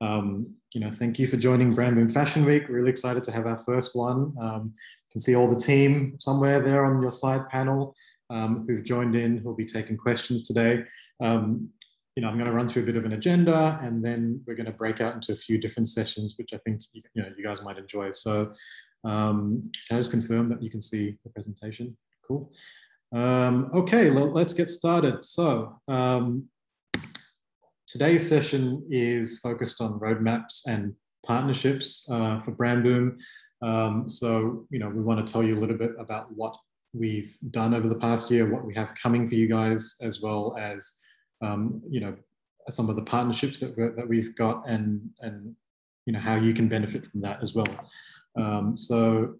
Um, you know, thank you for joining Brand Fashion Week. Really excited to have our first one. Um, you can see all the team somewhere there on your side panel um, who've joined in, who'll be taking questions today. Um, you know, I'm going to run through a bit of an agenda, and then we're going to break out into a few different sessions, which I think you, you know you guys might enjoy. So, um, can I just confirm that you can see the presentation? Cool. Um, okay, well, let's get started. So, Today's session is focused on roadmaps and partnerships uh, for Brandboom. Um, so, you know, we want to tell you a little bit about what we've done over the past year, what we have coming for you guys, as well as, um, you know, some of the partnerships that, that we've got and, and, you know, how you can benefit from that as well. Um, so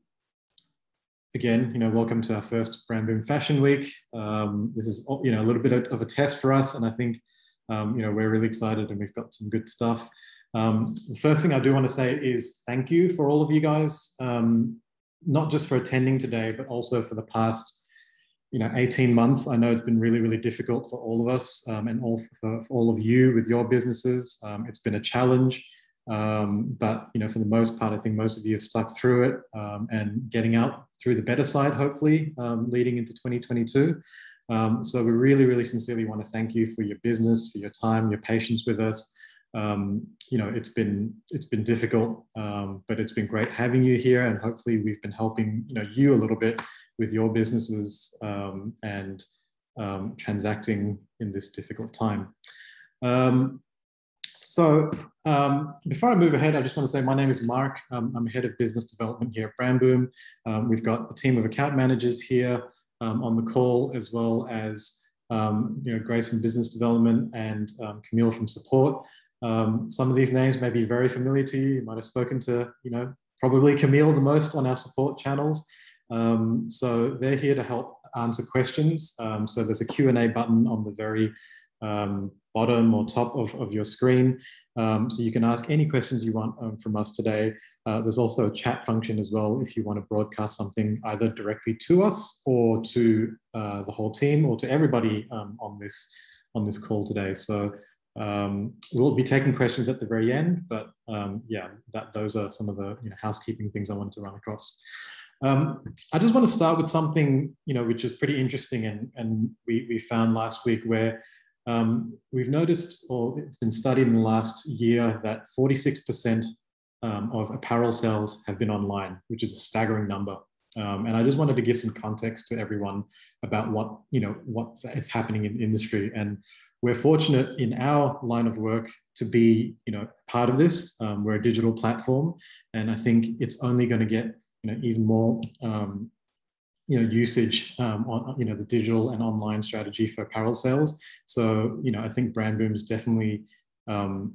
again, you know, welcome to our first Brandboom Fashion Week. Um, this is, you know, a little bit of a test for us. And I think um, you know, we're really excited and we've got some good stuff. Um, the first thing I do want to say is thank you for all of you guys, um, not just for attending today, but also for the past, you know, 18 months. I know it's been really, really difficult for all of us um, and all for, for, all of you with your businesses. Um, it's been a challenge, um, but you know, for the most part, I think most of you have stuck through it and getting out through the better side, hopefully, leading into 2022. Um, so we really, really sincerely want to thank you for your business, for your time, your patience with us. Um, you know, it's been it's been difficult, um, but it's been great having you here, and hopefully we've been helping you know you a little bit with your businesses um, and um, transacting in this difficult time. Um, so before I move ahead, I just want to say my name is Mark. I'm head of business development here at Brandboom. We've got a team of account managers here um, on the call, as well as um, you know, Grace from business development and um, Camille from support. Um, some of these names may be very familiar to you. You might have spoken to, you know, probably Camille the most on our support channels. Um, so they're here to help answer questions. Um, so there's a Q&A button on the very bottom or top of, of your screen. so you can ask any questions you want from us today. Uh, there's also a chat function as well if you want to broadcast something either directly to us or to uh, the whole team or to everybody um, on this on this call today. So um, we'll be taking questions at the very end, but um, yeah, that those are some of the you know, housekeeping things I wanted to run across. Um, I just want to start with something you know which is pretty interesting and and we we found last week where um, we've noticed, or it's been studied in the last year, that 46% um, of apparel sales have been online, which is a staggering number. Um, and I just wanted to give some context to everyone about what you know what is happening in the industry. And we're fortunate in our line of work to be you know part of this. Um, we're a digital platform, and I think it's only going to get you know even more um, you know usage um, on you know the digital and online strategy for apparel sales. So you know I think Brandboom is definitely um,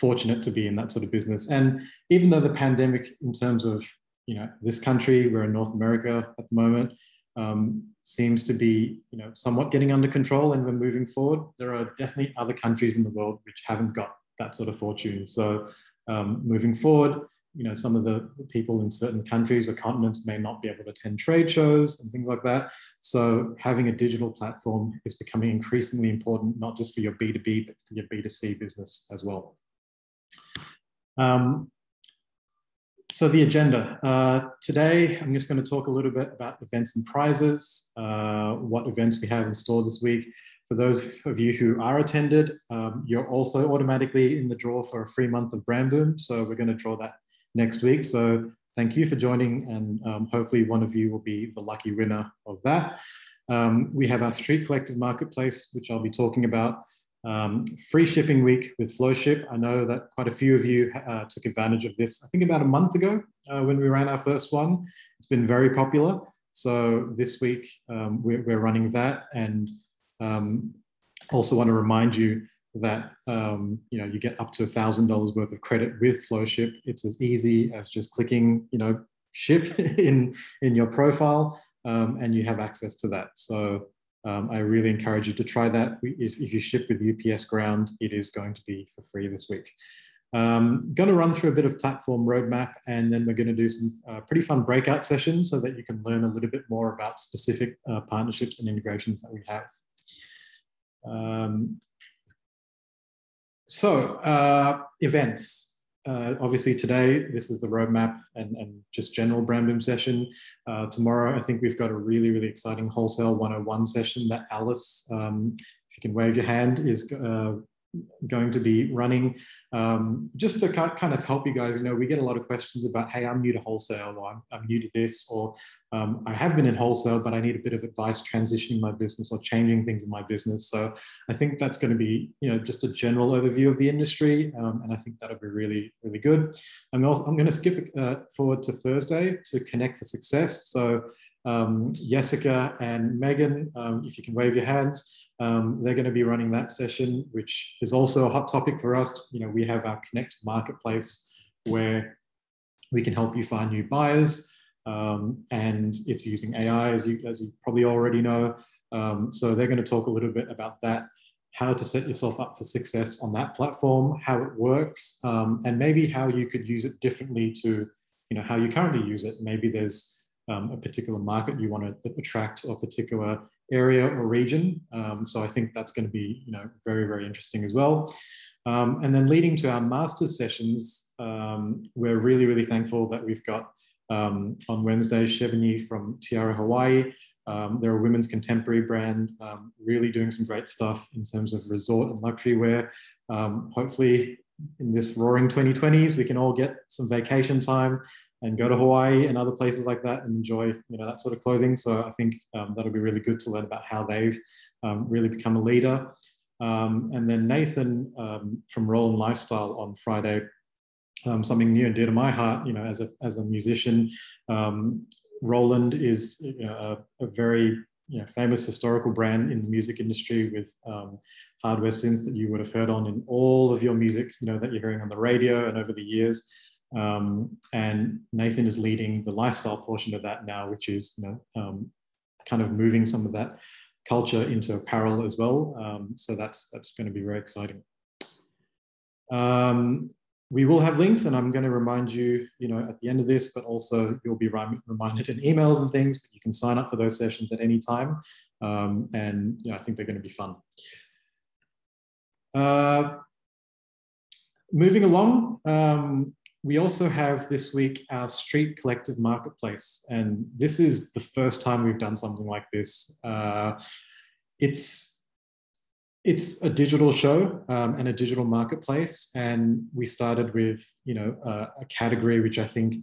fortunate to be in that sort of business. And even though the pandemic, in terms of you know this country, we're in North America at the moment, um, seems to be you know somewhat getting under control, and we're moving forward. There are definitely other countries in the world which haven't got that sort of fortune. So um, moving forward, you know some of the people in certain countries or continents may not be able to attend trade shows and things like that so having a digital platform is becoming increasingly important not just for your b2b but for your b2c business as well um, so the agenda. Uh, today, I'm just going to talk a little bit about events and prizes, uh, what events we have in store this week. For those of you who are attended, um, you're also automatically in the draw for a free month of Brandboom. So we're going to draw that next week. So thank you for joining and um, hopefully one of you will be the lucky winner of that. Um, we have our Street Collective Marketplace, which I'll be talking about. Um, free shipping week with FlowShip. I know that quite a few of you uh, took advantage of this, I think about a month ago uh, when we ran our first one. It's been very popular. So this week um, we're, we're, running that and um, also want to remind you that um, you know you get up to a thousand dollars worth of credit with FlowShip. It's as easy as just clicking you know ship in in your profile um, and you have access to that. So um, I really encourage you to try that. If, if, you ship with UPS Ground, it is going to be for free this week. Um, going to run through a bit of platform roadmap and then we're going to do some uh, pretty fun breakout sessions so that you can learn a little bit more about specific uh, partnerships and integrations that we have. Um, so uh, events. Uh, obviously today, this is the roadmap and, and just general Brandboom session. Uh, tomorrow, I think we've got a really, really exciting Wholesale 101 session that Alice, um, if you can wave your hand, is uh, going to be running. Um, just to kind of help you guys you know we get a lot of questions about hey i'm new to wholesale or i'm, new to this or um, i have been in wholesale but i need a bit of advice transitioning my business or changing things in my business. So i think that's going to be you know just a general overview of the industry um, and i think that'll be really really good. I'm, also, I'm going to skip uh, forward to thursday to connect for success. So um, Jessica and Megan, um, if you can wave your hands, um, they're going to be running that session, which is also a hot topic for us. You know, we have our Connect Marketplace where we can help you find new buyers, um, and it's using AI, as you, as you probably already know. Um, so they're going to talk a little bit about that, how to set yourself up for success on that platform, how it works, um, and maybe how you could use it differently to, you know, how you currently use it. Maybe there's um, a particular market you want to attract or a particular area or region. Um, so I think that's going to be you know very very interesting as well. Um, and then leading to our masters sessions, um, we're really really thankful that we've got um, on Wednesday Chevigny from Tiare Hawaii. Um, they're a women's contemporary brand, really doing some great stuff in terms of resort and luxury wear. hopefully, in this roaring 2020s, we can all get some vacation time and go to Hawaii and other places like that and enjoy you know that sort of clothing. So I think um, that'll be really good to learn about how they've um, really become a leader. Um, and then Nathan um, from Roland Lifestyle on Friday, um, something new and dear to my heart. You know, as a as a musician, um, Roland is you know, a, a, very you know, famous historical brand in the music industry with hardware synths that you would have heard on in all of your music. You know that you're hearing on the radio and over the years. Um, and Nathan is leading the lifestyle portion of that now, which is you know um, kind of moving some of that culture into apparel as well. Um, so that's that's going to be very exciting. Um, we will have links, and I'm going to remind you, you know, at the end of this, but also you'll be reminded in emails and things. But you can sign up for those sessions at any time, um, and you know, I think they're going to be fun. Uh, moving along, um, we also have this week our Street Collective Marketplace, and this is the first time we've done something like this. Uh, it's it's a digital show um, and a digital marketplace, and we started with you know uh, a category which I think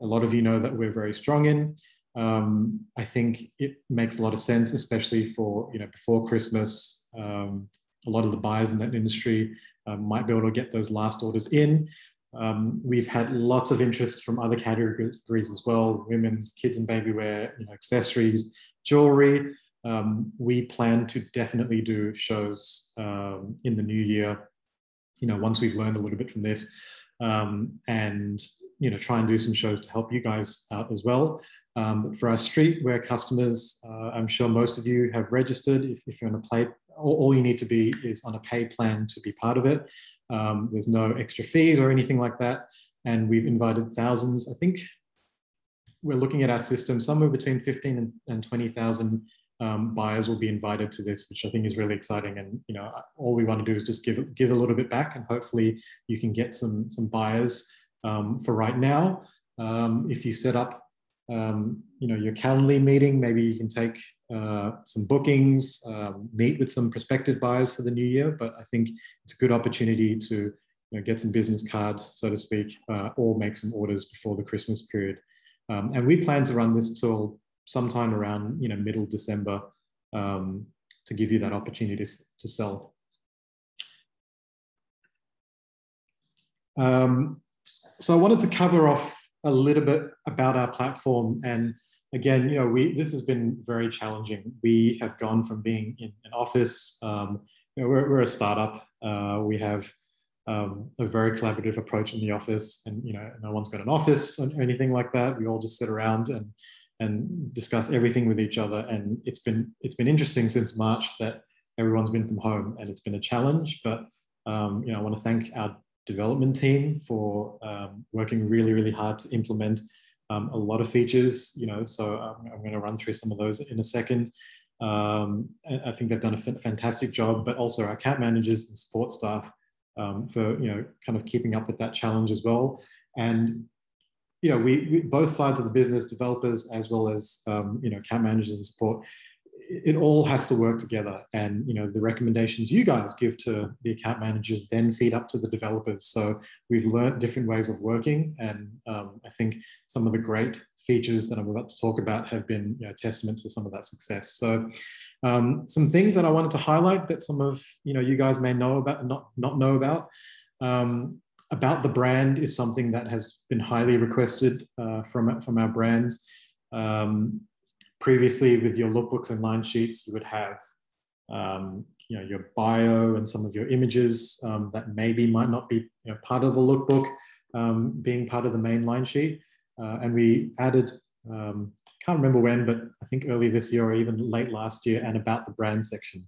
a lot of you know that we're very strong in. Um, I think it makes a lot of sense, especially for you know before Christmas. Um, a lot of the buyers in that industry um, might be able to get those last orders in. Um, we've had lots of interest from other categories as well, women's, kids and baby wear, you know, accessories, jewelry. Um, we plan to definitely do shows um, in the new year, you know, once we've learned a little bit from this um, and, you know, try and do some shows to help you guys out as well. Um, but for our streetwear customers, uh, I'm sure most of you have registered if, if you're on a play, all, you need to be is on a paid plan to be part of it. Um, there's no extra fees or anything like that. And we've invited thousands. I think we're looking at our system, somewhere between 15 and, and 20,000 um, buyers will be invited to this, which I think is really exciting. And you know, all we want to do is just give give a little bit back, and hopefully you can get some some buyers um, for right now. Um, if you set up, um, you know, your Calendly meeting, maybe you can take uh, some bookings, um, meet with some prospective buyers for the new year. But I think it's a good opportunity to you know, get some business cards, so to speak, uh, or make some orders before the Christmas period. Um, and we plan to run this till sometime around you know middle December um, to give you that opportunity to, to sell. Um, so I wanted to cover off a little bit about our platform and again, you know, we this has been very challenging. We have gone from being in an office. Um, you know, we're, we're a startup. Uh, we have um, a very collaborative approach in the office, and you know, no one's got an office or anything like that. We all just sit around and and discuss everything with each other. And it's been it's been interesting since March that everyone's been from home, and it's been a challenge. But um, you know, I want to thank our development team for um, working really, really hard to implement um, a lot of features, you know, so I'm, I'm, going to run through some of those in a second. Um, I think they've done a fantastic job, but also our account managers and support staff um, for you know kind of keeping up with that challenge as well. And you know, we, we both sides of the business, developers as well as um, you know account managers and support, it all has to work together. And you know, the recommendations you guys give to the account managers then feed up to the developers. So we've learned different ways of working, and um, I think some of the great features that I'm about to talk about have been you know, testament to some of that success. So um, some things that I wanted to highlight that some of you know you guys may know about, not not know about. Um, about the brand is something that has been highly requested uh, from, from our brands. Um, previously, with your lookbooks and line sheets, you would have um, you know, your bio and some of your images um, that maybe might not be you know, part of the lookbook um, being part of the main line sheet. Uh, and we added, um, can't remember when, but I think early this year or even late last year, and about the brand section.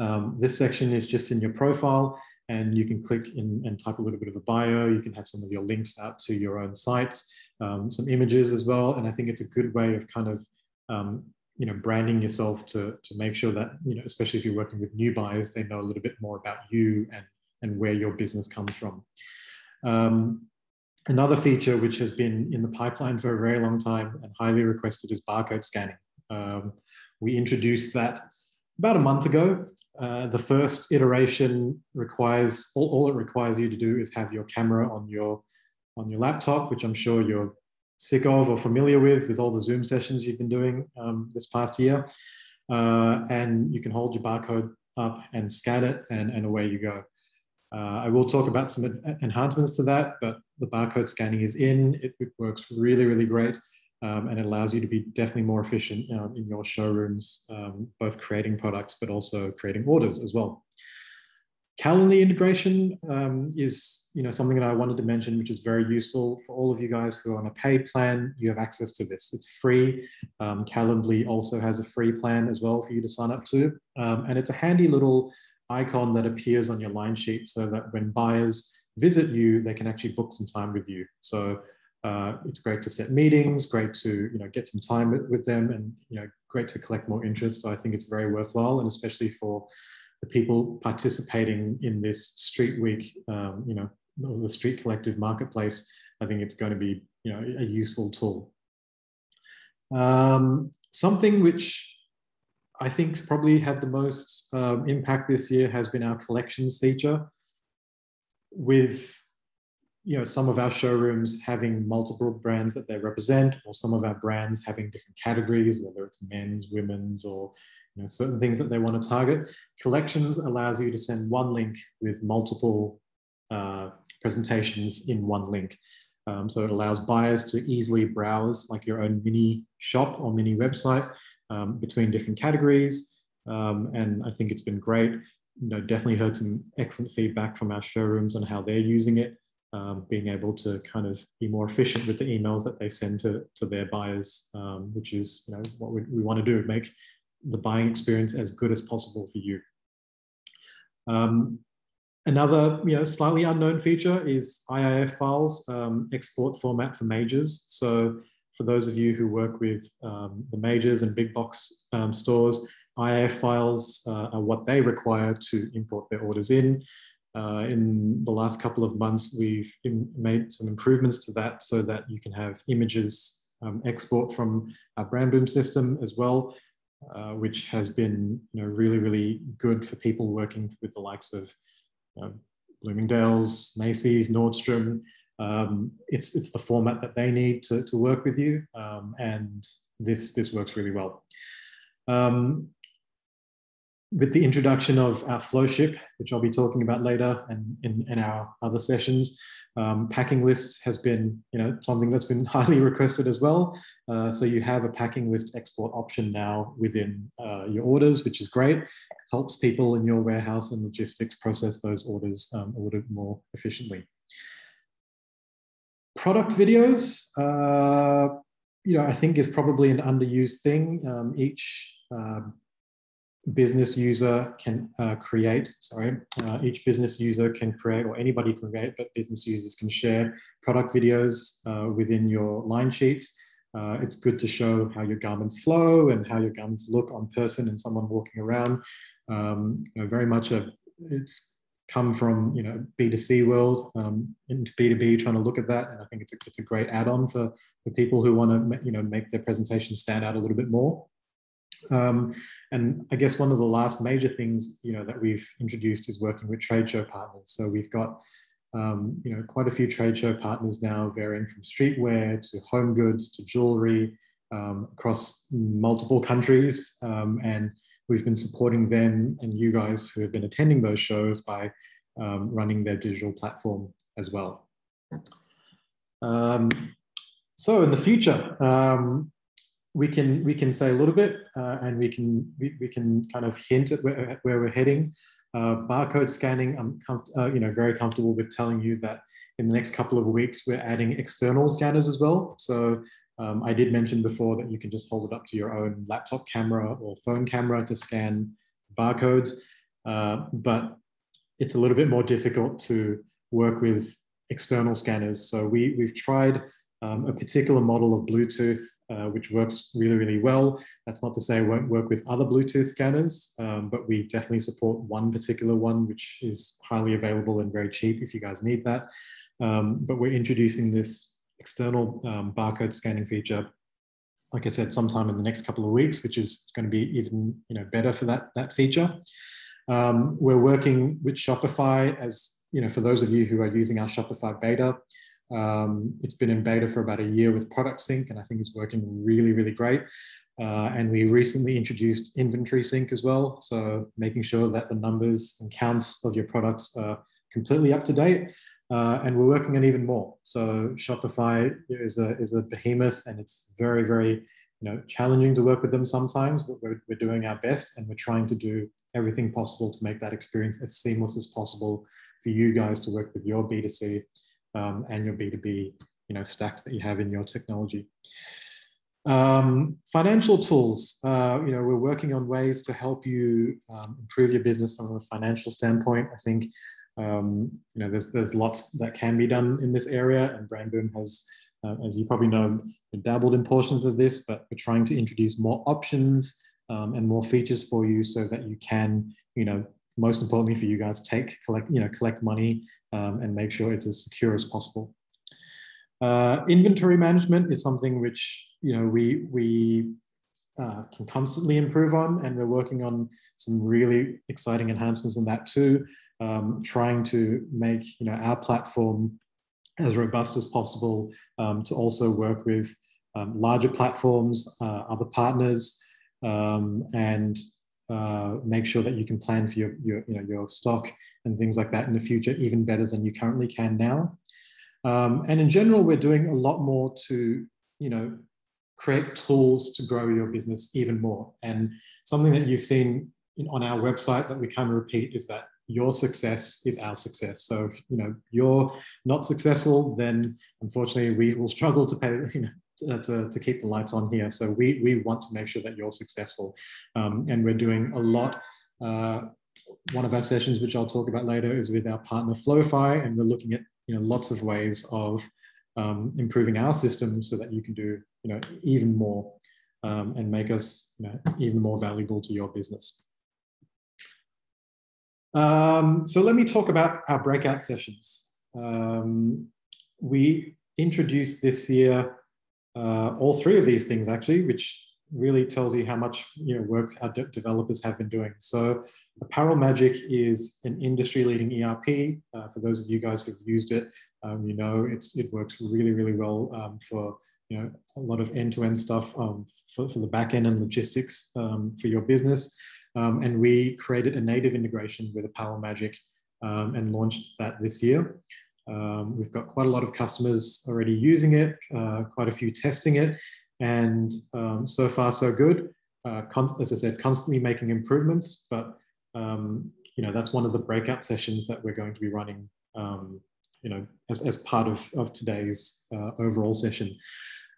Um, this section is just in your profile and you can click in and type a little bit of a bio. You can have some of your links out to your own sites, um, some images as well. And I think it's a good way of kind of, um, you know, branding yourself to, to make sure that, you know, especially if you're working with new buyers, they know a little bit more about you and, and where your business comes from. Um, another feature which has been in the pipeline for a very long time and highly requested is barcode scanning. Um, we introduced that about a month ago uh, the first iteration requires all, all, it requires you to do is have your camera on your on your laptop, which I'm sure you're sick of or familiar with with all the Zoom sessions you've been doing um, this past year. Uh, and you can hold your barcode up and scan it, and, and away you go. Uh, I will talk about some enhancements to that, but the barcode scanning is in. It, it works really, really great um, and it allows you to be definitely more efficient you know, in your showrooms, um, both creating products but also creating orders as well. Calendly integration um, is you know something that I wanted to mention, which is very useful for all of you guys who are on a paid plan. You have access to this; it's free. Um, Calendly also has a free plan as well for you to sign up to, um, and it's a handy little icon that appears on your line sheet so that when buyers visit you, they can actually book some time with you. So uh, it's great to set meetings, great to you know get some time with, them, and you know great to collect more interest. I think it's very worthwhile, and especially for the people participating in this Street Week, um, you know, the Street Collective marketplace. I think it's going to be you know a useful tool. Um, something which I think's probably had the most um, impact this year has been our collections feature. With you know, some of our showrooms having multiple brands that they represent, or some of our brands having different categories, whether it's men's, women's, or you know, certain things that they want to target. Collections allows you to send one link with multiple uh, presentations in one link. Um, so it allows buyers to easily browse like your own mini shop or mini website um, between different categories. Um, and I think it's been great. You know, definitely heard some excellent feedback from our showrooms on how they're using it um, being able to kind of be more efficient with the emails that they send to, to their buyers, um, which is you know, what we, we want to do, make the buying experience as good as possible for you. Um, another you know, slightly unknown feature is IIF files, um, export format for majors. So for those of you who work with um, the majors and big box um, stores, IIF files uh, are what they require to import their orders in. Uh, in the last couple of months, we've made some improvements to that so that you can have images um, export from our Brandboom system as well, uh, which has been you know, really, really good for people working with the likes of you know, Bloomingdale's, Macy's, Nordstrom. Um, it's, it's the format that they need to, to work with you, um, and this, this works really well. Um, with the introduction of our Flowship, which I'll be talking about later and in, in our other sessions, um, packing lists has been you know, something that's been highly requested as well. Uh, so you have a packing list export option now within uh, your orders, which is great. Helps people in your warehouse and logistics process those orders um, a little more efficiently. Product videos, uh, you know, I think is probably an underused thing. Um, each um, business user can uh, create, sorry, uh, each business user can create, or anybody can create, but business users can share product videos uh, within your line sheets. Uh, it's good to show how your garments flow and how your garments look on person and someone walking around. Um, you know, very much a, it's come from you know B2C world um, into B2B, trying to look at that, and I think it's a, it's a great add-on for, for people who want to you know make their presentation stand out a little bit more. Um, and I guess one of the last major things you know that we've introduced is working with trade show partners. So we've got um, you know quite a few trade show partners now, varying from streetwear to home goods to jewelry um, across multiple countries, um, and we've been supporting them and you guys who have been attending those shows by um, running their digital platform as well. Um, so in the future, we can we can say a little bit uh, and we can we, we can kind of hint at where, where we're heading. Uh, barcode scanning, I'm uh, you know very comfortable with telling you that in the next couple of weeks we're adding external scanners as well. So um, I did mention before that you can just hold it up to your own laptop camera or phone camera to scan barcodes, uh, but it's a little bit more difficult to work with external scanners. So we, we've tried um, a particular model of Bluetooth, uh, which works really, really well. That's not to say it won't work with other Bluetooth scanners, um, but we definitely support one particular one, which is highly available and very cheap if you guys need that. Um, but we're introducing this external um, barcode scanning feature, like I said, sometime in the next couple of weeks, which is going to be even you know better for that that feature. Um, we're working with Shopify as you know for those of you who are using our Shopify beta. Um, it's been in beta for about a year with Product Sync, and I think it's working really really great. Uh, and we recently introduced inventory sync as well. So making sure that the numbers and counts of your products are completely up to date. Uh, and we're working on even more. So Shopify is a, is a behemoth and it's very, very you know, challenging to work with them sometimes, but we're, we're doing our best and we're trying to do everything possible to make that experience as seamless as possible for you guys to work with your B2C um, and your B2B you know, stacks that you have in your technology. Um, financial tools, uh, you know, we're working on ways to help you um, improve your business from a financial standpoint. I think um, you know, there's there's lots that can be done in this area, and Brandboom has, uh, as you probably know, dabbled in portions of this, but we're trying to introduce more options um, and more features for you, so that you can, you know, most importantly for you guys, take collect, you know, collect money um, and make sure it's as secure as possible. Uh, inventory management is something which you know we we uh, can constantly improve on, and we're working on some really exciting enhancements in that too um, trying to make you know our platform as robust as possible um, to also work with um, larger platforms, uh, other partners, um, and uh, make sure that you can plan for your, your, you know, your stock and things like that in the future even better than you currently can now. Um, and in general, we're doing a lot more to you know create tools to grow your business even more. And something that you've seen in, on our website that we kind of repeat is that your success is our success. So if you know you're not successful, then unfortunately we will struggle to pay you know to, to keep the lights on here. So we we want to make sure that you're successful, um, and we're doing a lot. Uh, one of our sessions, which I'll talk about later, is with our partner Flowify, and we're looking at you know lots of ways of um, improving our system so that you can do you know even more um, and make us you know, even more valuable to your business. Um, so let me talk about our breakout sessions. Um, we introduced this year uh, all three of these things actually, which really tells you how much you know, work our de developers have been doing. So Apparel Magic is an industry-leading ERP. Uh, for those of you guys who've used it, um, you know it's, it works really, really well um, for you know a lot of end-to-end -end stuff um, for, for the back end and logistics um, for your business. Um, and we created a native integration with Apparel Magic um, and launched that this year. Um, we've got quite a lot of customers already using it, uh, quite a few testing it, and um, so far so good. Uh, as I said, constantly making improvements, but um, you know that's one of the breakout sessions that we're going to be running. Um, you know, as, as part of, of today's uh, overall session.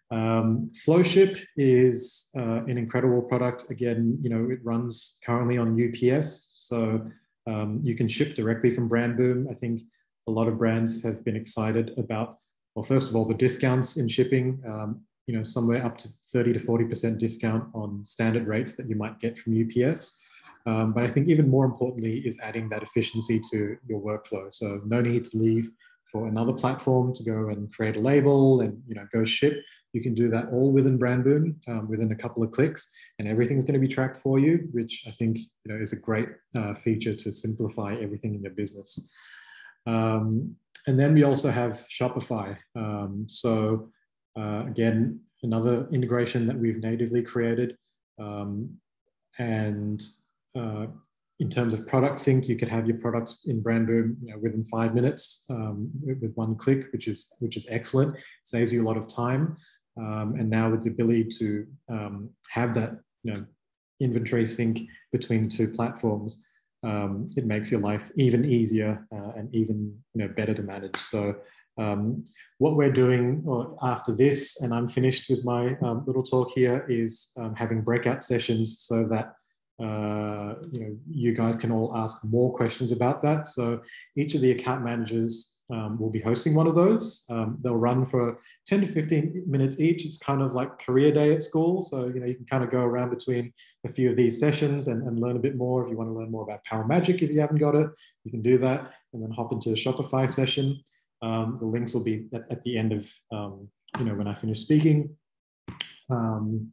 Um, Flowship is uh, an incredible product. Again, you know, it runs currently on UPS, so um, you can ship directly from Brandboom. I think a lot of brands have been excited about, well, first of all, the discounts in shipping. Um, you know, somewhere up to 30 to 40% discount on standard rates that you might get from UPS. Um, but I think even more importantly is adding that efficiency to your workflow. So no need to leave for another platform to go and create a label and you know go ship. You can do that all within Brandboom um, within a couple of clicks, and everything's going to be tracked for you, which I think you know is a great uh, feature to simplify everything in your business. Um, and then we also have Shopify. Um, so uh, again, another integration that we've natively created. Um, and uh, in terms of product sync, you could have your products in Brandboom you know, within five minutes um, with one click, which is which is excellent. Saves you a lot of time. Um, and now with the ability to um, have that you know inventory sync between two platforms, um, it makes your life even easier uh, and even you know better to manage. So um, what we're doing after this, and I'm finished with my um, little talk here, is um, having breakout sessions so that uh, you know you guys can all ask more questions about that. So each of the account managers um, will be hosting one of those. Um, they'll run for 10 to 15 minutes each. It's kind of like career day at school. So, you know, you can kind of go around between a few of these sessions and, and learn a bit more. If you want to learn more about Apparel Magic, if you haven't got it, you can do that and then hop into a Shopify session. Um, the links will be at, at the end of, um, you know, when I finish speaking. Um,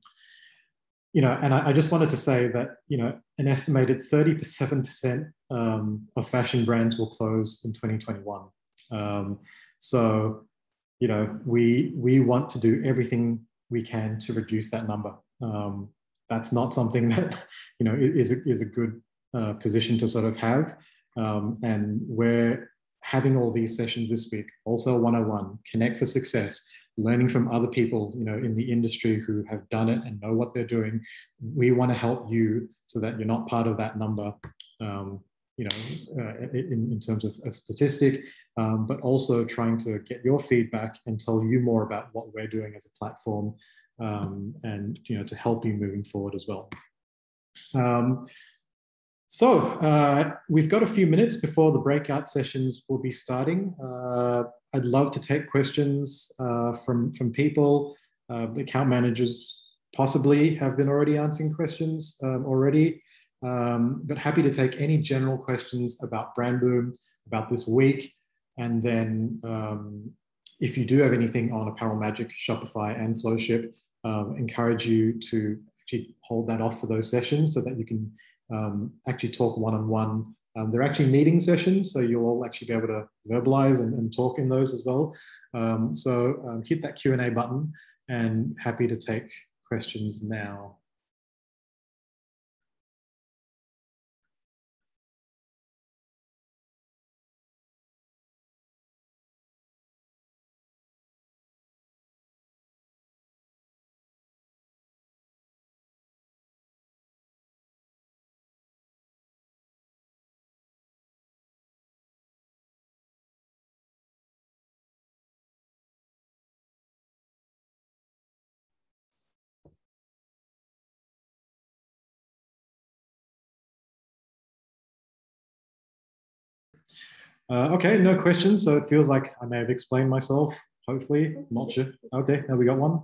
you know, and I, I, just wanted to say that, you know, an estimated 37% um, of fashion brands will close in 2021. Um, so, you know, we, we want to do everything we can to reduce that number. Um, that's not something that, you know, is a, is a good uh, position to sort of have. and we're having all these sessions this week, also 101, Connect for Success, learning from other people, you know, in the industry who have done it and know what they're doing. We want to help you so that you're not part of that number, um, you know, uh, in, in terms of a statistic, um, but also trying to get your feedback and tell you more about what we're doing as a platform um, and, you know, to help you moving forward as well. Um, so uh, we've got a few minutes before the breakout sessions will be starting. Uh, I'd love to take questions uh, from, from people. Uh, the account managers possibly have been already answering questions um, already, um, but happy to take any general questions about Brandboom, about this week. And then um, if you do have anything on Apparel Magic, Shopify, and Flowship, um, encourage you to actually hold that off for those sessions so that you can um, actually talk one-on-one. Um, they're actually meeting sessions, so you'll all actually be able to verbalize and, and talk in those as well. Um, so um, hit that Q&A button and happy to take questions now. Uh, okay, no questions. So it feels like I may have explained myself, hopefully. Not sure. Okay, now we got one.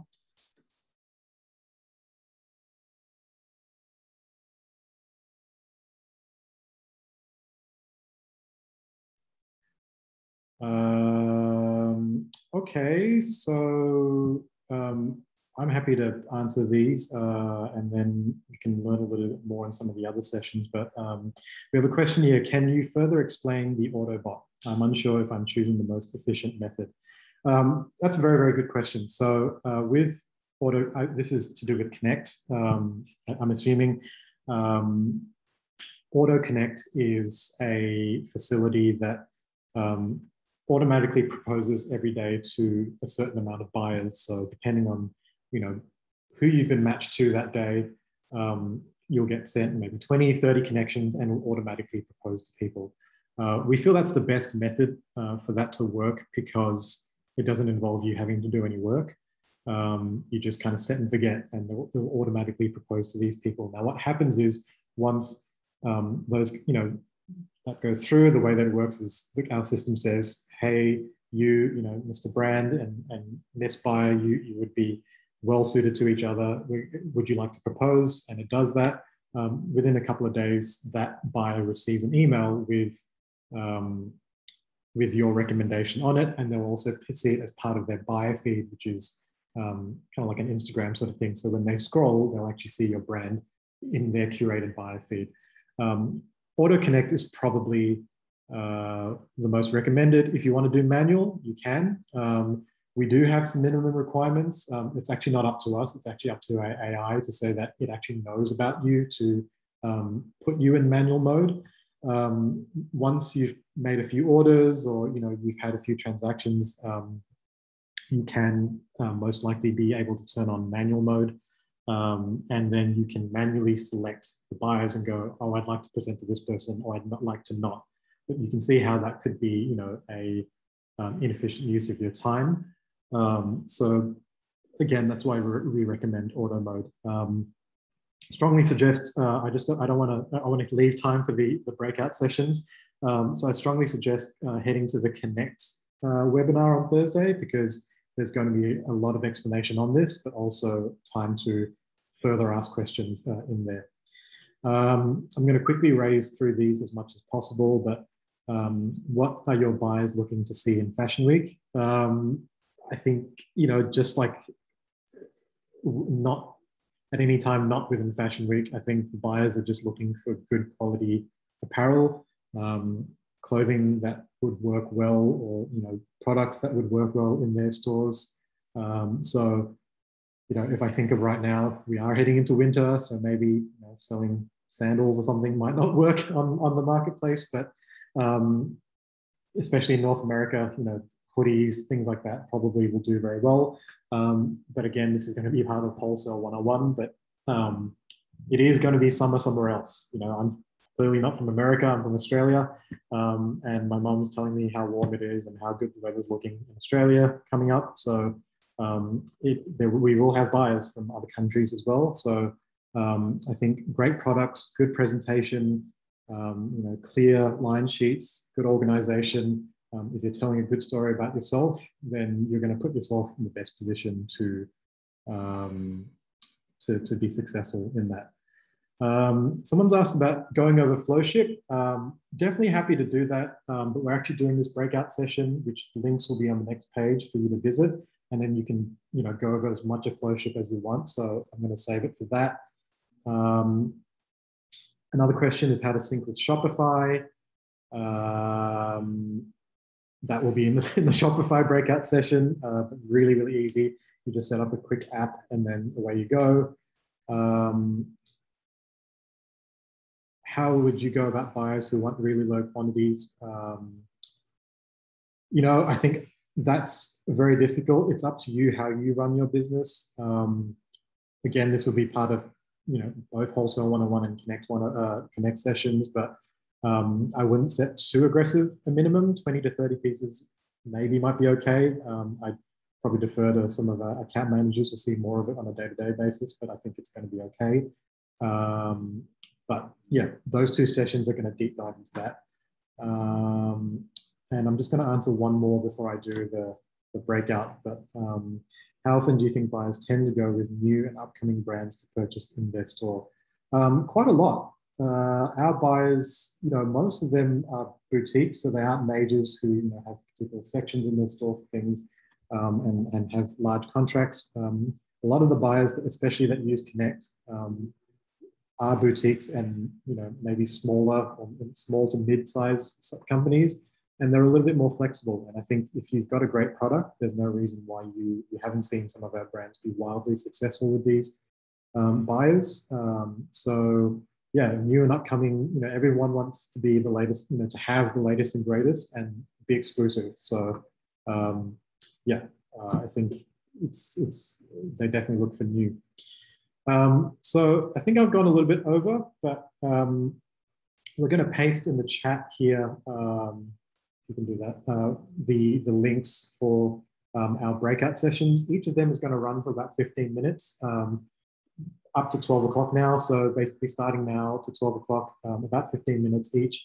Um, okay, so um, I'm happy to answer these uh, and then we can learn a little bit more in some of the other sessions. But um, we have a question here. Can you further explain the Autobot? I'm unsure if I'm choosing the most efficient method. Um, that's a very, very good question. So uh, with Auto, I, this is to do with Connect. Um, I'm assuming um, Auto Connect is a facility that um, automatically proposes every day to a certain amount of buyers. So depending on you know, who you've been matched to that day, um, you'll get sent maybe 20, 30 connections and will automatically propose to people. Uh, we feel that's the best method uh, for that to work because it doesn't involve you having to do any work. Um, you just kind of set and forget and they'll, they'll, automatically propose to these people. Now what happens is once um, those, you know, that goes through, the way that it works is our system says, hey, you, you know, Mr. Brand and, and this buyer, you, you would be well suited to each other. Would you like to propose? And it does that. um, within a couple of days, that buyer receives an email with um, with your recommendation on it, and they'll also see it as part of their buyer feed, which is um, kind of like an Instagram sort of thing. So when they scroll, they'll actually see your brand in their curated buyer feed. Um, Auto Connect is probably uh, the most recommended. If you want to do manual, you can. Um, we do have some minimum requirements. Um, it's actually not up to us. It's actually up to AI to say that it actually knows about you to um, put you in manual mode. Um, once you've made a few orders or you know you've had a few transactions, um, you can um, most likely be able to turn on manual mode. Um, and then you can manually select the buyers and go, oh, I'd like to present to this person, or I'd not like to not. But you can see how that could be, you know, a um, inefficient use of your time. Um, so again, that's why we recommend auto mode. Um, strongly suggest, uh, I just, I don't want to, I want to leave time for the, the breakout sessions. Um, so I strongly suggest uh, heading to the Connect uh, webinar on Thursday because there's going to be a lot of explanation on this, but also time to further ask questions uh, in there. Um, I'm going to quickly raise through these as much as possible, but um, what are your buyers looking to see in Fashion Week? Um, I think, you know, just like not at any time, not within Fashion Week, I think buyers are just looking for good quality apparel. Um, clothing that would work well or you know products that would work well in their stores um, so you know if i think of right now we are heading into winter so maybe you know, selling sandals or something might not work on, on the marketplace but um, especially in north america you know hoodies things like that probably will do very well um, but again this is going to be part of wholesale 101 but um, it is going to be summer somewhere else you know i'm clearly not from America. I'm from Australia. Um, and my mom was telling me how warm it is and how good the weather's looking in Australia coming up. So um, it, there, we will have buyers from other countries as well. So um, I think great products, good presentation, um, you know, clear line sheets, good organization. Um, if you're telling a good story about yourself, then you're going to put yourself in the best position to, um, to, to be successful in that. Um, someone's asked about going over Flowship. Um, definitely happy to do that, um, but we're actually doing this breakout session, which the links will be on the next page for you to visit, and then you can, you know, go over as much of Flowship as you want. So I'm going to save it for that. Um, another question is how to sync with Shopify. Um, that will be in the, in the Shopify breakout session. Uh, really, really easy. You just set up a quick app, and then away you go. Um, how would you go about buyers who want really low quantities? Um, you know, I think that's very difficult. It's up to you how you run your business. Um, again, this will be part of you know both wholesale 101 and connect one uh, connect sessions, but um, I wouldn't set too aggressive a minimum. 20 to 30 pieces maybe might be okay. Um, I probably defer to some of our account managers to see more of it on a day-to-day basis, but I think it's going to be okay. Um, but yeah, those two sessions are going to deep dive into that. Um, and I'm just going to answer one more before I do the, the breakout. But um, how often do you think buyers tend to go with new and upcoming brands to purchase in their store? Um, quite a lot. Uh, our buyers, you know, most of them are boutiques, so they aren't majors who you know, have particular sections in their store for things um, and, and have large contracts. Um, a lot of the buyers, especially that use Connect, um, are boutiques and you know maybe smaller or small to mid-size companies and they're a little bit more flexible and i think if you've got a great product there's no reason why you you haven't seen some of our brands be wildly successful with these um, buyers um, so yeah new and upcoming you know everyone wants to be the latest you know to have the latest and greatest and be exclusive. So um, yeah uh, i think it's it's they definitely look for new. Um, so I think I've gone a little bit over, but um, we're going to paste in the chat here, um, you can do that, uh, the, the links for um, our breakout sessions. Each of them is going to run for about 15 minutes, um, up to 12 o'clock now. So basically starting now to 12 o'clock, um, about 15 minutes each.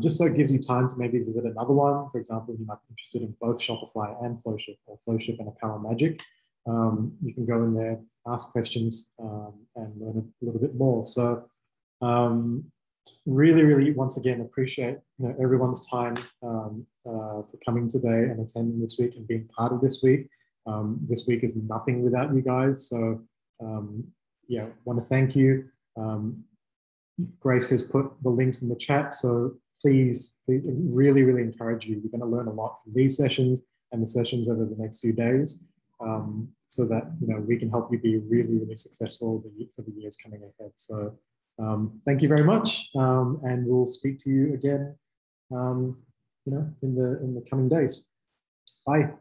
just so it gives you time to maybe visit another one. For example, you might be interested in both Shopify and Flowship or Flowship and Apparel Magic. you can go in there ask questions um, and learn a little bit more. So Um, really, really, once again, appreciate you know, everyone's time um, uh, for coming today and attending this week and being part of this week. Um, this week is nothing without you guys. So, um, yeah, want to thank you. Um, Grace has put the links in the chat. So please, please, really, really encourage you. You're going to learn a lot from these sessions and the sessions over the next few days um, so that, you know, we can help you be really, really successful for the years coming ahead. So um, thank you very much. Um, and we'll speak to you again, um, you know, in the, in the coming days. Bye.